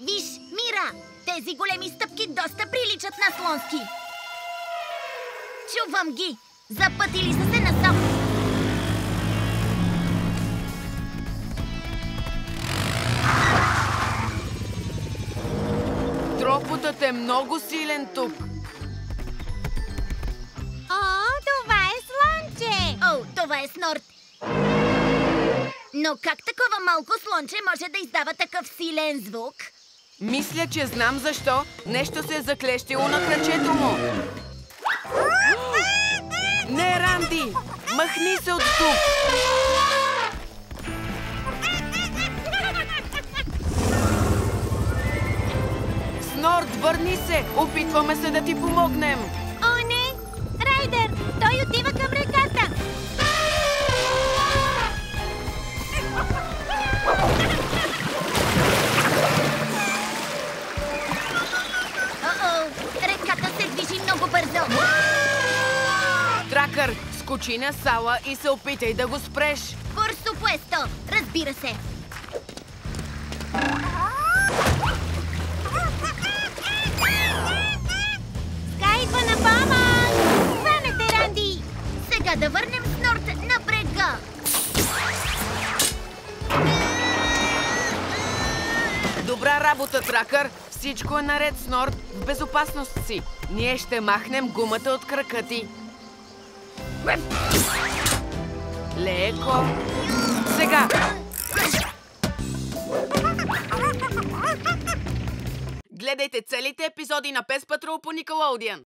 виж, Мира! Тези големи стъпки доста приличат на слонски. Чувам ги! Запътили са се на стоп. Тропотът е много силен тук. О, това е слънче! О, това е снорт. Но как такова малко слънче може да издава такъв силен звук? Мисля, че знам защо. Нещо се е заклещило на кръчето му. Не, Ранди! Махни се от тук! Снорд, върни се! Опитваме се да ти помогнем! О, не! Райдер! Тракър, скочи на сала и се опитай да го спреш. Por supuesto, разбира се. Скай идва на помощ! Хванете, Ранди! Сега да върнем Снорт на брега. Добра работа, Тракър! Всичко е наред с Норд, в безопасност си. Ние ще махнем гумата от крака ти. Леко. Сега. Гледайте целите епизоди на Пес Патрул по Никелодиан.